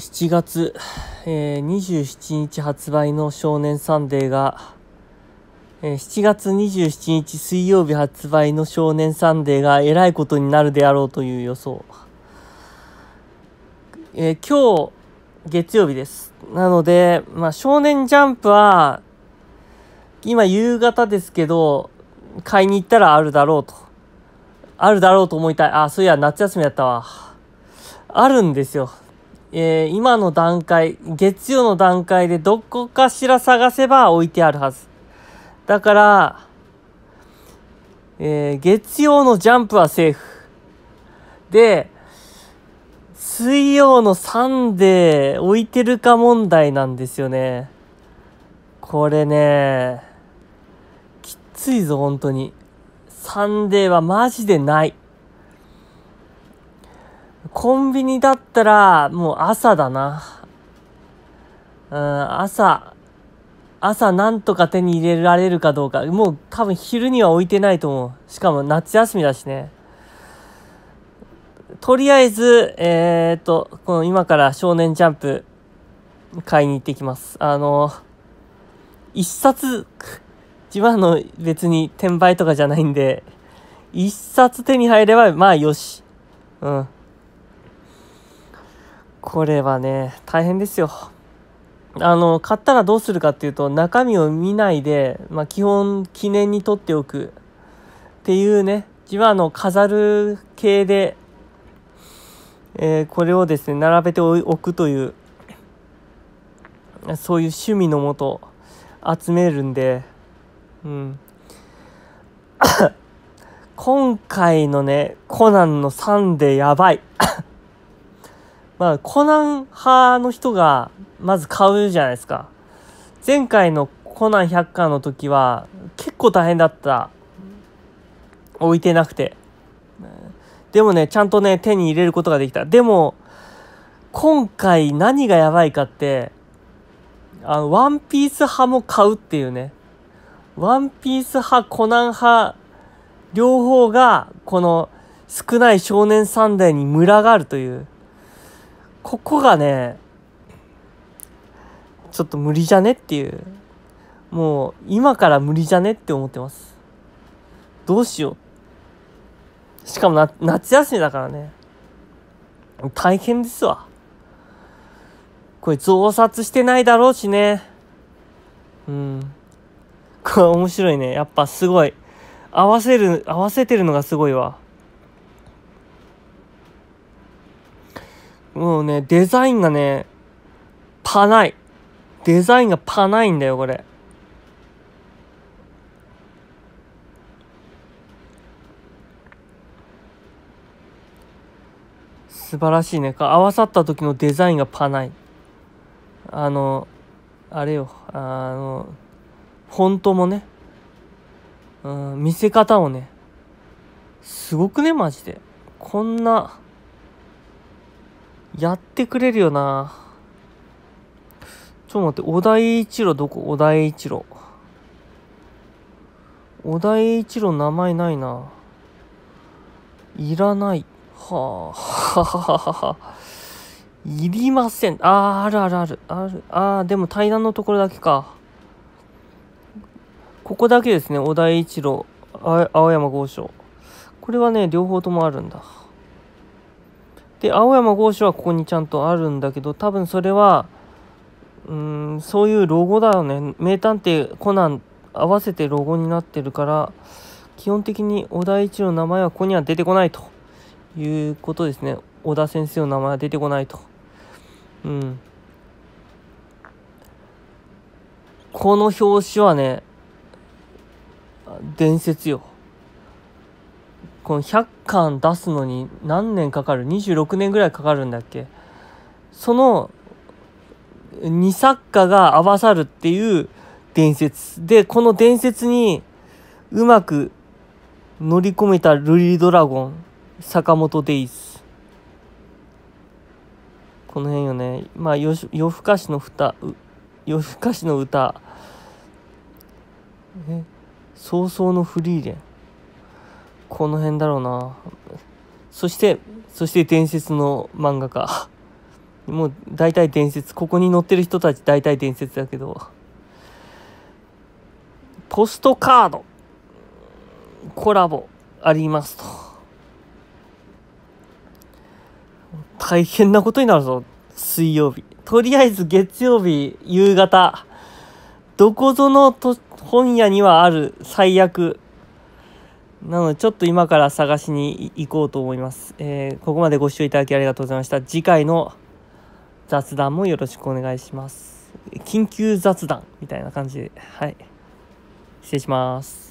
7月、えー、27日発売の少年サンデーが、えー、7月27日水曜日発売の少年サンデーがえらいことになるであろうという予想。えー、今日、月曜日です。なので、まあ、少年ジャンプは、今夕方ですけど、買いに行ったらあるだろうと。あるだろうと思いたい。あ、そういや、夏休みやったわ。あるんですよ。えー、今の段階、月曜の段階でどこかしら探せば置いてあるはず。だから、えー、月曜のジャンプはセーフ。で、水曜のサンデー置いてるか問題なんですよね。これね、きついぞ、本当に。サンデーはマジでない。コンビニだったら、もう朝だな。うん、朝、朝なんとか手に入れられるかどうか。もう多分昼には置いてないと思う。しかも夏休みだしね。とりあえず、えー、っと、この今から少年ジャンプ買いに行ってきます。あの、一冊、自分の別に転売とかじゃないんで、一冊手に入れば、まあよし。うん。これはね、大変ですよ。あの、買ったらどうするかっていうと、中身を見ないで、まあ、基本記念に取っておくっていうね、自分はあの、飾る系で、えー、これをですね、並べておくという、そういう趣味のもと集めるんで、うん。今回のね、コナンのサンデーやばい。まあ、コナン派の人が、まず買うじゃないですか。前回のコナン100巻の時は、結構大変だった。置いてなくて。でもね、ちゃんとね、手に入れることができた。でも、今回何がやばいかって、あの、ワンピース派も買うっていうね。ワンピース派、コナン派、両方が、この少ない少年サンデーに群がるという。ここがね、ちょっと無理じゃねっていう。もう、今から無理じゃねって思ってます。どうしよう。しかもな、夏休みだからね。大変ですわ。これ増刷してないだろうしね。うん。これ面白いね。やっぱすごい。合わせる、合わせてるのがすごいわ。もうね、デザインがね、パない。デザインがパないんだよ、これ。素晴らしいね。合わさった時のデザインがパない。あの、あれよ、あの、フォントもね、うん、見せ方をね、すごくね、マジで。こんな、やってくれるよな。ちょっと待って、小田栄一郎どこ？小田栄一郎。小田栄一郎名前ないな。いらない。はあ、はははは。いりません。ああ、あるあるある。ある。ああ、でも対談のところだけか。ここだけですね。小田栄一郎、青山豪昌。これはね、両方ともあるんだ。で、青山豪昌はここにちゃんとあるんだけど、多分それは、うん、そういうロゴだよね。名探偵コナン合わせてロゴになってるから、基本的に小田一の名前はここには出てこないということですね。小田先生の名前は出てこないと。うん。この表紙はね、伝説よ。この100巻出すのに何年かかる ?26 年ぐらいかかるんだっけ？その2作家が合わさるっていう伝説。で、この伝説にうまく乗り込めたルリードラゴン、坂本デイズ。この辺よね。まあ、夜更かしの歌、夜更かしの歌。え、早々のフリーレン。この辺だろうな。そして、そして伝説の漫画家。もう大体伝説ここに載ってる人たち大体伝説だけど。ポストカードコラボありますと。大変なことになるぞ水曜日。とりあえず月曜日夕方。どこぞのと本屋にはある最悪。なのでちょっと今から探しに行こうと思います、えーここまでご視聴いただきありがとうございました。次回の雑談もよろしくお願いします。緊急雑談みたいな感じで。はい。失礼します。